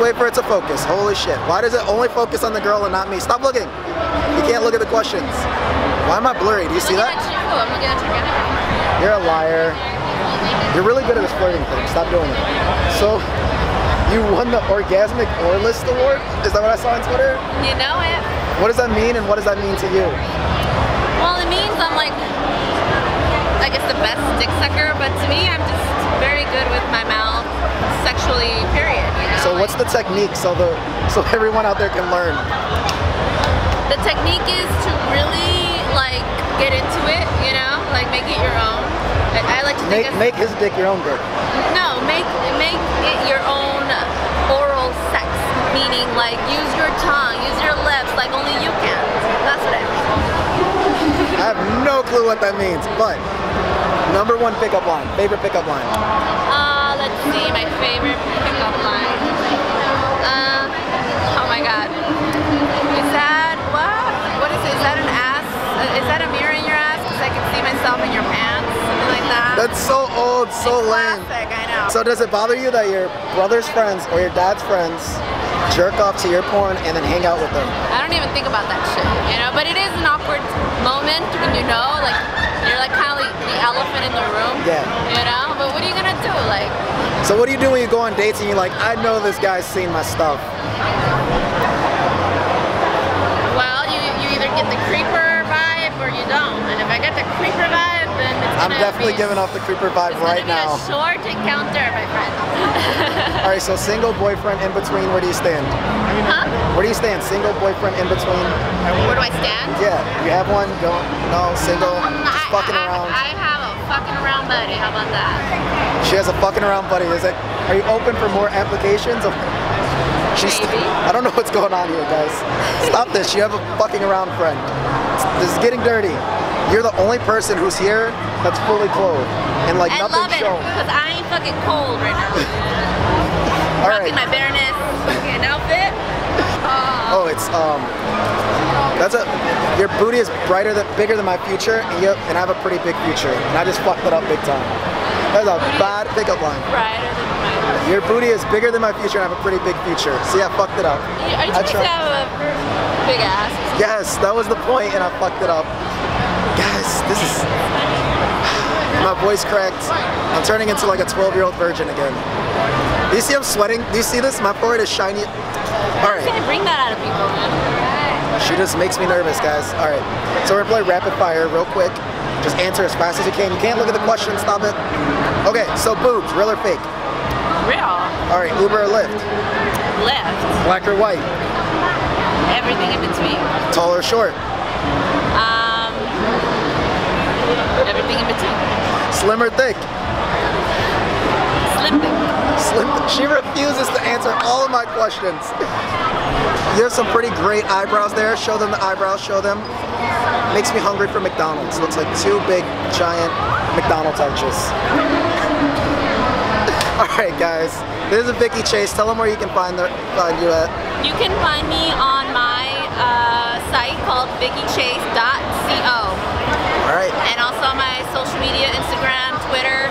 wait for it to focus. Holy shit. Why does it only focus on the girl and not me? Stop looking. You can't look at the questions. Why am I blurry? Do you see that? I'm looking at you. You're a liar. You're really good at this flirting thing. Stop doing it. So, you won the Orgasmic Oralist Award? Is that what I saw on Twitter? You know it. What does that mean and what does that mean to you? Well, it means I'm like, I guess the best dick sucker, but to me, I'm just very good with my mouth, sexually, what's the technique so the so everyone out there can learn? The technique is to really like get into it, you know, like make it your own. I, I like to Make make his dick your own dick. no, make make it your own oral sex, meaning like use your tongue, use your lips, like only you can. That's what I mean. I have no clue what that means, but number one pickup line, favorite pickup line. Uh, let's see, my favorite That's so old, so lame. Classic, I know. So does it bother you that your brother's friends or your dad's friends jerk off to your porn and then hang out with them? I don't even think about that shit, you know? But it is an awkward moment when you know, like, you're like kind of like the elephant in the room. Yeah. You know? But what are you gonna do? Like, So what do you do when you go on dates and you're like, I know this guy's seen my stuff. I'm definitely giving off the Cooper vibe it's right be now. a short encounter, my friend. All right, so single boyfriend in between, where do you stand? huh? Where do you stand? Single boyfriend in between? Where do I stand? Yeah, you have one, don't, no, single, Um, just I, fucking I, around. I have a fucking around buddy. How about that? She has a fucking around buddy. Is it? Are you open for more applications? Of, she's. Maybe. I don't know what's going on here, guys. Stop this. You have a fucking around friend. This is getting dirty. You're the only person who's here that's fully clothed and like I nothing love it shown. because I ain't fucking cold right now. All right. my bareness fucking outfit. Oh, it's um. That's a. Your booty is brighter than bigger than my future, and you and I have a pretty big future, and I just fucked it up big time. That's a bad pickup line. Brighter than mine. Your booty is bigger than my future, and I have a pretty big future. See, I fucked it up. Are you I supposed to have a big ass? Yes, that was the point, and I fucked it up. Guys, this is. My voice cracked. I'm turning into like a 12 year old virgin again. Do you see I'm sweating? Do you see this? My forehead is shiny. All right, I bring that out of people, man? she just makes me nervous, guys. All right, so we're gonna play rapid fire real quick. Just answer as fast as you can. You can't look at the question, stop it. Okay, so boobs, real or fake? Real. All right, Uber or Lyft? Left. Black or white? Everything in between. Tall or short? Everything in between. Slim or thick? Slim thing. Slim. She refuses to answer all of my questions. You have some pretty great eyebrows there. Show them the eyebrows. Show them. Makes me hungry for McDonald's. Looks like two big, giant McDonald's arches. all right, guys. This is Vicki Chase. Tell them where you can find, the, find you at. You can find me on my uh, site called vickichase.co. And also on my social media, Instagram, Twitter,